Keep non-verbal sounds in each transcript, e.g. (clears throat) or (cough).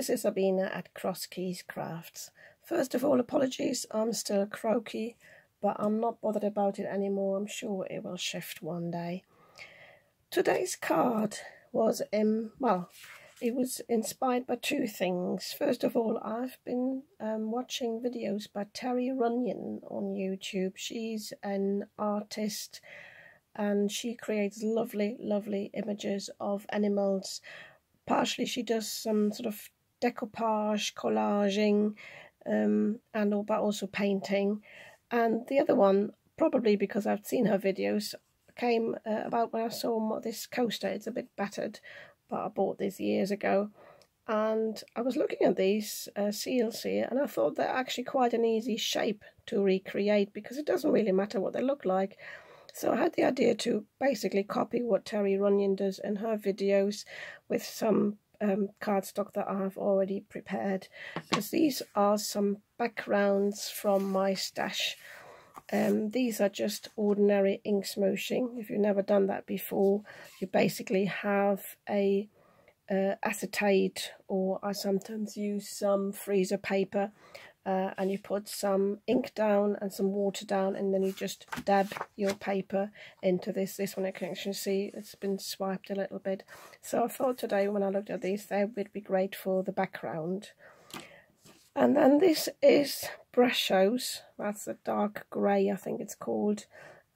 this is Sabina at Cross Keys Crafts. First of all, apologies, I'm still croaky, but I'm not bothered about it anymore. I'm sure it will shift one day. Today's card was, um, well, it was inspired by two things. First of all, I've been um, watching videos by Terry Runyan on YouTube. She's an artist and she creates lovely, lovely images of animals. Partially, she does some sort of decoupage, collaging, um, and but also painting. And the other one, probably because I've seen her videos, came uh, about when I saw this coaster. It's a bit battered, but I bought this years ago. And I was looking at these uh, seals here, and I thought they're actually quite an easy shape to recreate because it doesn't really matter what they look like. So I had the idea to basically copy what Terry Runyan does in her videos with some um, cardstock that I've already prepared because these are some backgrounds from my stash. Um, these are just ordinary ink smooshing. If you've never done that before, you basically have a uh, acetate or I sometimes use some freezer paper uh, and you put some ink down and some water down and then you just dab your paper into this. This one I can actually see it's been swiped a little bit. So I thought today when I looked at these they would be great for the background. And then this is Brushoes, that's a dark grey I think it's called.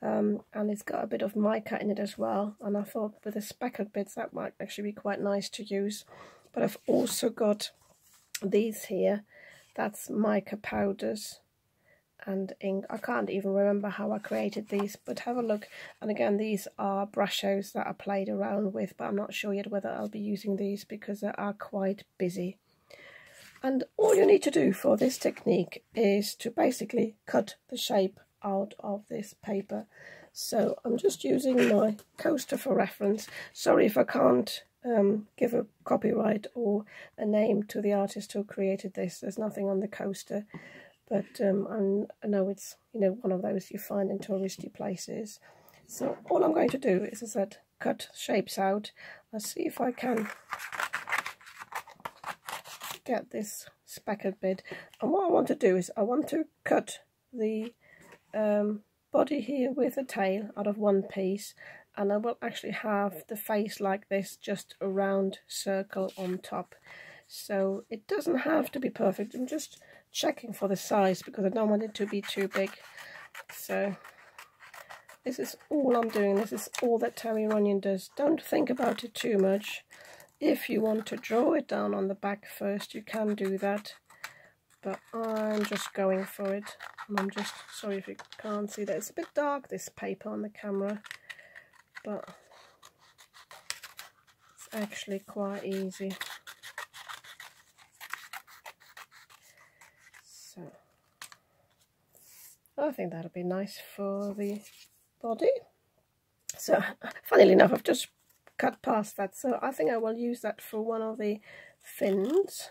Um, and it's got a bit of mica in it as well and I thought with the speckled bits that might actually be quite nice to use but I've also got these here that's mica powders and ink. I can't even remember how I created these, but have a look. And again, these are brushes that I played around with, but I'm not sure yet whether I'll be using these because they are quite busy. And all you need to do for this technique is to basically cut the shape out of this paper. So I'm just using my coaster for reference. Sorry if I can't um, give a copyright or a name to the artist who created this. There's nothing on the coaster, but um, i know it's you know one of those you find in touristy places. So all I'm going to do is, as I said, cut shapes out. I'll see if I can get this speckled bit. And what I want to do is I want to cut the um, body here with a tail out of one piece and I will actually have the face like this just a round circle on top. So it doesn't have to be perfect. I'm just checking for the size because I don't want it to be too big. So this is all I'm doing. This is all that Terry Runyan does. Don't think about it too much. If you want to draw it down on the back first you can do that. But I'm just going for it. And I'm just sorry if you can't see that. It's a bit dark this paper on the camera but it's actually quite easy. So I think that'll be nice for the body. So (laughs) funnily enough, I've just cut past that, so I think I will use that for one of the fins.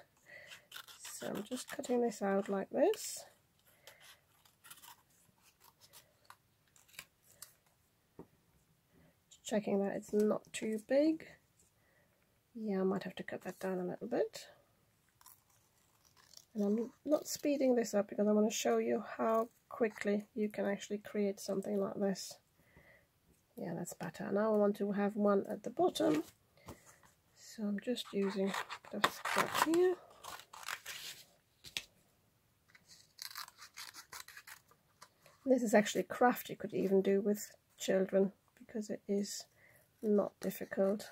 So I'm just cutting this out like this. Checking that it's not too big. Yeah, I might have to cut that down a little bit. And I'm not speeding this up because I want to show you how quickly you can actually create something like this. Yeah, that's better. Now I want to have one at the bottom. So I'm just using the spot here. This is actually craft you could even do with children because it is not difficult.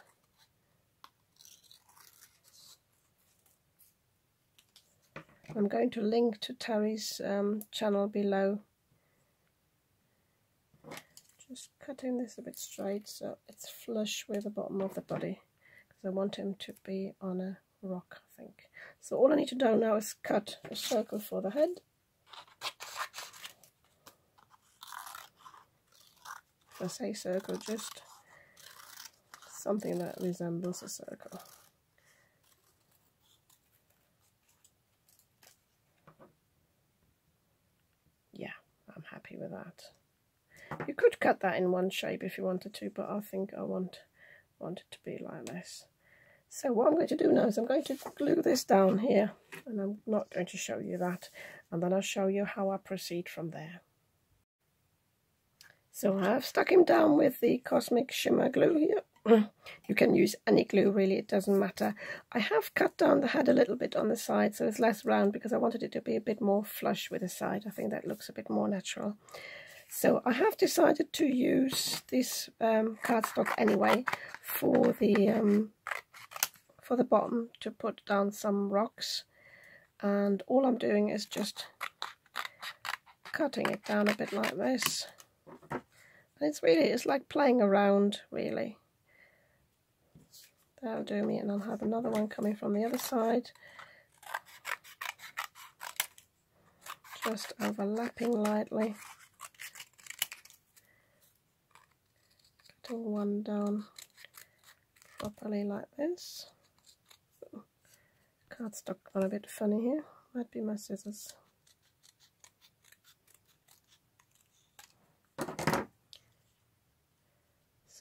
I'm going to link to Terry's um, channel below. Just cutting this a bit straight so it's flush with the bottom of the body because I want him to be on a rock, I think. So all I need to do now is cut a circle for the head I say circle, just something that resembles a circle. Yeah, I'm happy with that. You could cut that in one shape if you wanted to, but I think I want want it to be like this. So what I'm going to do now is I'm going to glue this down here and I'm not going to show you that and then I'll show you how I proceed from there. So I've stuck him down with the Cosmic Shimmer glue here. (clears throat) you can use any glue really, it doesn't matter. I have cut down the head a little bit on the side so it's less round because I wanted it to be a bit more flush with the side. I think that looks a bit more natural. So I have decided to use this um, cardstock anyway for the um, for the bottom to put down some rocks and all I'm doing is just cutting it down a bit like this it's really it's like playing around really that'll do me and I'll have another one coming from the other side just overlapping lightly cutting one down properly like this cardstock gone a bit funny here. Might be my scissors.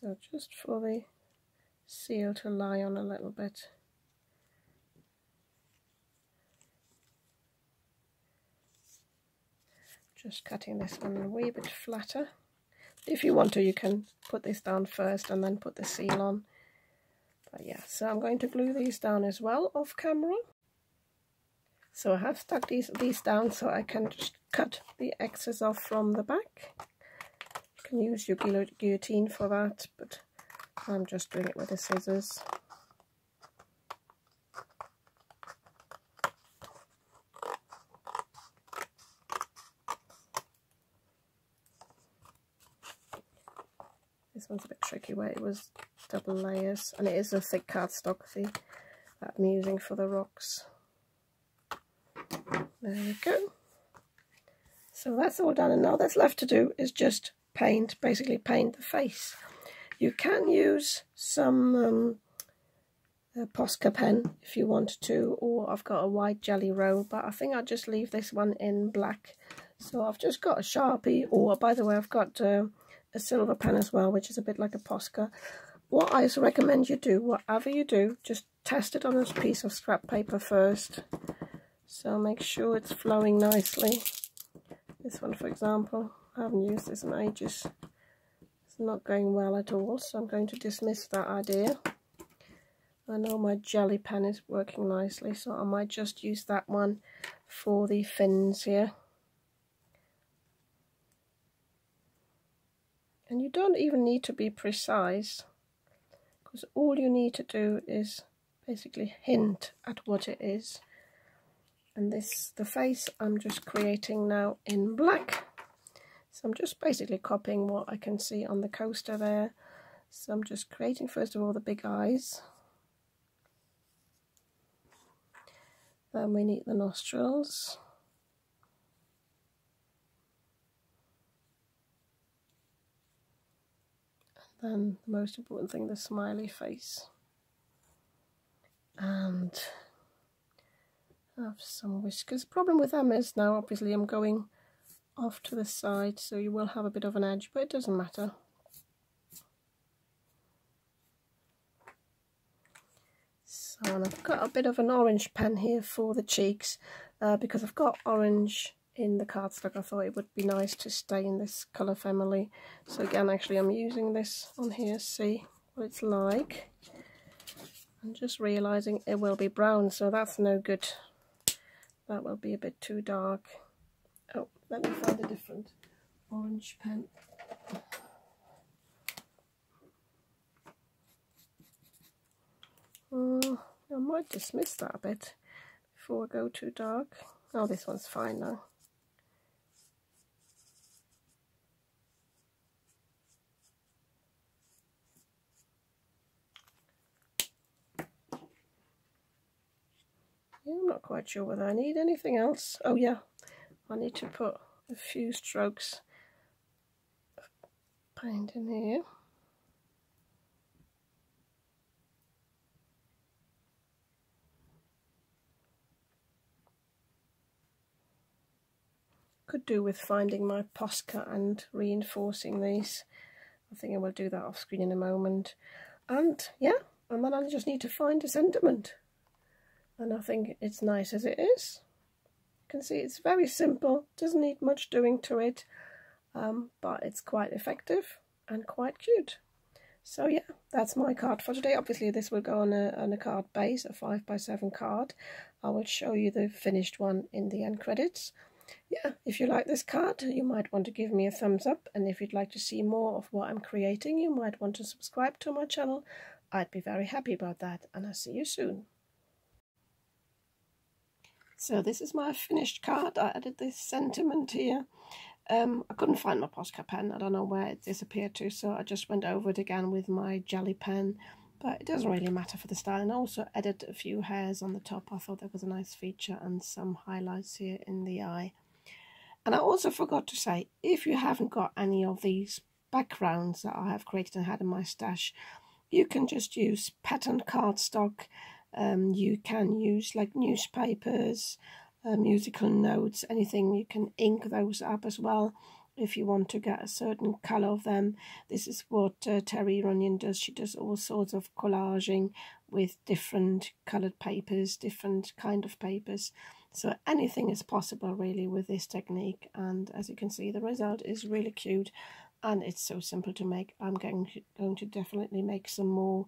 So just for the seal to lie on a little bit. Just cutting this one a wee bit flatter. If you want to, you can put this down first and then put the seal on. But yeah, so I'm going to glue these down as well off camera. So I have stuck these, these down so I can just cut the excess off from the back. Can use your guillotine for that, but I'm just doing it with the scissors. This one's a bit tricky where it was double layers and it is a thick cardstock that I'm using for the rocks. There we go. So that's all done and now that's left to do is just paint, basically paint the face. You can use some um, Posca pen if you want to, or I've got a white Gelly Roll, but I think I'll just leave this one in black. So I've just got a Sharpie, or by the way, I've got uh, a silver pen as well, which is a bit like a Posca. What I recommend you do, whatever you do, just test it on a piece of scrap paper first. So make sure it's flowing nicely. This one, for example, I haven't used this in ages. It's not going well at all, so I'm going to dismiss that idea. I know my jelly pen is working nicely, so I might just use that one for the fins here. And you don't even need to be precise because all you need to do is basically hint at what it is and this the face I'm just creating now in black. So I'm just basically copying what I can see on the coaster there. So I'm just creating first of all the big eyes. Then we need the nostrils. And then the most important thing, the smiley face. And have some whiskers. Problem with them is now obviously I'm going off to the side so you will have a bit of an edge but it doesn't matter. So and I've got a bit of an orange pen here for the cheeks uh, because I've got orange in the cardstock I thought it would be nice to stay in this colour family so again actually I'm using this on here see what it's like I'm just realising it will be brown so that's no good that will be a bit too dark. Oh let me find a different orange pen. Uh, I might dismiss that a bit before I go too dark. Oh this one's fine now I'm not quite sure whether I need anything else. Oh yeah, I need to put a few strokes of paint in here. Could do with finding my Posca and reinforcing these. I think I will do that off screen in a moment. And yeah, and then I just need to find a sentiment and I think it's nice as it is you can see it's very simple doesn't need much doing to it um, but it's quite effective and quite cute so yeah that's my card for today obviously this will go on a, on a card base a 5 by 7 card I will show you the finished one in the end credits yeah, if you like this card, you might want to give me a thumbs up. And if you'd like to see more of what I'm creating, you might want to subscribe to my channel. I'd be very happy about that. And I'll see you soon. So this is my finished card. I added this sentiment here. Um, I couldn't find my Posca pen. I don't know where it disappeared to, so I just went over it again with my jelly pen. But it doesn't really matter for the style. And I also added a few hairs on the top. I thought that was a nice feature and some highlights here in the eye. And I also forgot to say, if you haven't got any of these backgrounds that I have created and had in my stash, you can just use patterned cardstock um, you can use like newspapers, uh, musical notes, anything. You can ink those up as well if you want to get a certain colour of them. This is what uh, Terry Runyan does. She does all sorts of collaging with different coloured papers, different kind of papers. So anything is possible really with this technique. And as you can see, the result is really cute and it's so simple to make. I'm going going to definitely make some more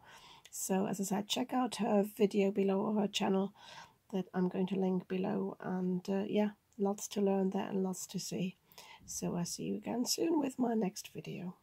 so as I said, check out her video below or her channel that I'm going to link below. And uh, yeah, lots to learn there and lots to see. So I'll see you again soon with my next video.